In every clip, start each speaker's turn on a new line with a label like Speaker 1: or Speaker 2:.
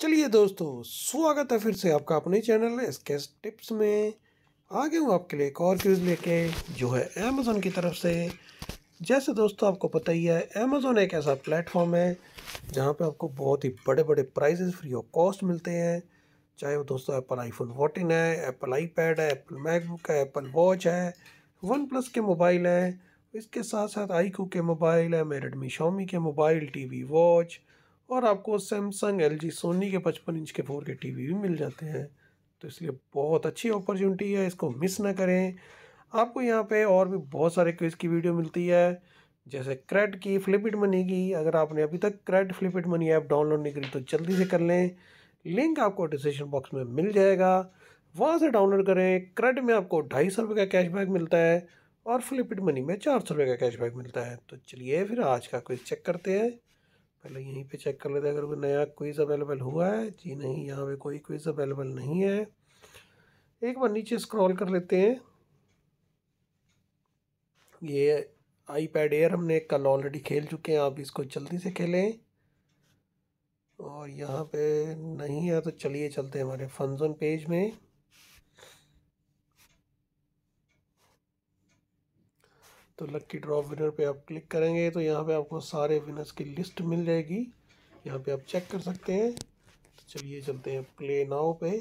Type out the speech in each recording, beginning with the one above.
Speaker 1: चलिए दोस्तों, स्वागत है फिर से आपका अपने चैनल एस टिप्स में। आगे हूँ आपके लिए एक और क्यूज़ लेके, जो है अमेज़ोन की तरफ़ से। जैसे दोस्तों, आपको पता ही है अमेज़ोन एक ऐसा प्लेटफॉर्म है, जहाँ पे आपको बहुत ही बड़े बड़े प्राइजेस फ्री ऑफ़ कॉस्ट मिलते हैं। चाहे वो दोस्तों एप्पल आईफोन फोर्टीन है एप्पल आईपैड है एप्पल मैकबुक है एप्पल वॉच है वन प्लस के मोबाइल हैं। इसके साथ साथ आईकू के मोबाइल है रेडमी शॉमी के मोबाइल टीवी वॉच और आपको सैमसंग, एल जी, सोनी के पचपन इंच के फोर के टीवी भी मिल जाते हैं। तो इसलिए बहुत अच्छी अपॉर्चुनिटी है, इसको मिस ना करें। आपको यहाँ पे और भी बहुत सारे क्विज की वीडियो मिलती है, जैसे क्रेड की फ्लिपिट मनी की। अगर आपने अभी तक CRED flip it money app download नहीं करी तो जल्दी से कर लें। लिंक आपको डिस्क्रिप्शन बॉक्स में मिल जाएगा। वहाँ से डाउनलोड करें। क्रेड में आपको ढाई सौ रुपये का कैशबैक मिलता है और फ्लिपिट मनी में चार सौ रुपये का कैशबैक मिलता है। तो चलिए फिर आज का क्विज चेक करते हैं। पहले यहीं पे चेक कर लेते हैं, अगर कोई नया क्विज़ अवेलेबल हुआ है। जी नहीं, यहाँ पे कोई क्विज़ अवेलेबल नहीं है। एक बार नीचे स्क्रॉल कर लेते हैं। ये आई पैड एयर हमने कल ऑलरेडी खेल चुके हैं, आप इसको जल्दी से खेलें। और यहाँ पे नहीं है तो चलिए चलते हैं हमारे फंजन पेज में। तो लक्की ड्रॉप विनर पे आप क्लिक करेंगे तो यहाँ पे आपको सारे विनर्स की लिस्ट मिल जाएगी। यहाँ पे आप चेक कर सकते हैं। तो चलिए चलते हैं प्ले नाउ पे।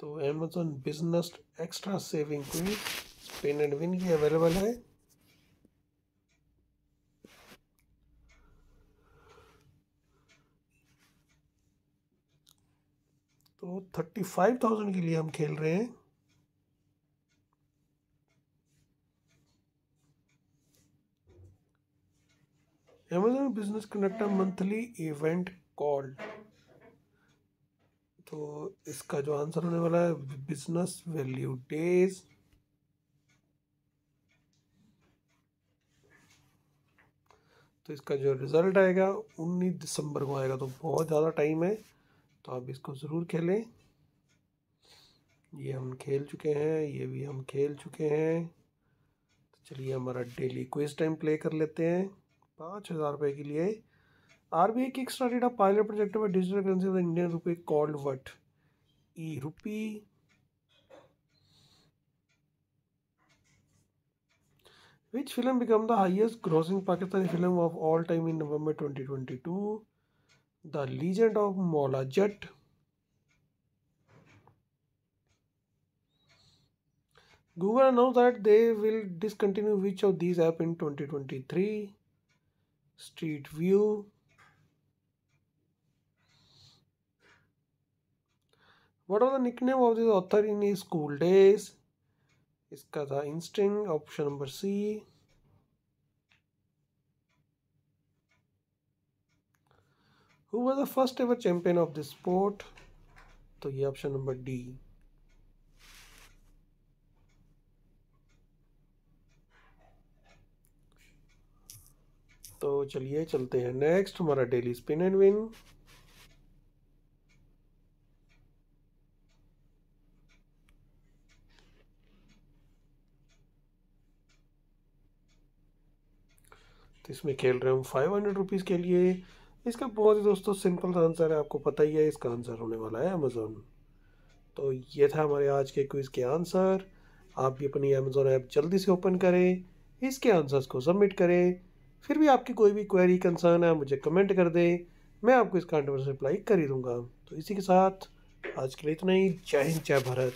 Speaker 1: तो Amazon business extra saving quiz spin and win की अवेलेबल है। तो थर्टी फाइव थाउज़ेंड के लिए हम खेल रहे हैं। Amazon Business Connect monthly event called तो इसका जो आंसर होने वाला है बिज़नेस वैल्यू डेज़ तो इसका जो रिज़ल्ट आएगा 19 दिसंबर को आएगा तो बहुत ज़्यादा टाइम है। तो आप इसको ज़रूर खेलें। ये हम खेल चुके हैं, ये भी हम खेल चुके हैं। तो चलिए हमारा डेली क्विज टाइम प्ले कर लेते हैं। पाँच हज़ार रुपये के लिए R B I kick started a pilot project of digital currency of Indian rupaye called what e rupee Which film became the highest grossing Pakistani film of all time in November 2022? The Legend of Mola Jet. Google announced that they will discontinue which of these app in 2023. Street view what was the nickname of this author in his school days इसका था interesting option number C who was the first ever champion of this sport तो ये option number D तो चलिए चलते हैं next हमारा daily spin and win तो इसमें खेल रहे हम फाइव हंड्रेड रुपीज़ के लिए। इसका बहुत ही दोस्तों सिंपल आंसर है, आपको पता ही है, इसका आंसर होने वाला है अमेज़ोन तो ये था हमारे आज के क्विज़ के आंसर आप भी अपनी अमेज़ोन ऐप जल्दी से ओपन करें, इसके आंसर्स को सबमिट करें। फिर भी आपकी कोई भी क्वेरी कंसर्न है, मुझे कमेंट कर दें। मैं आपको इसका से रिप्लाई कर ही दूँगा। तो इसी के साथ, आज के लिए इतना ही। जय हिंद, जय भारत।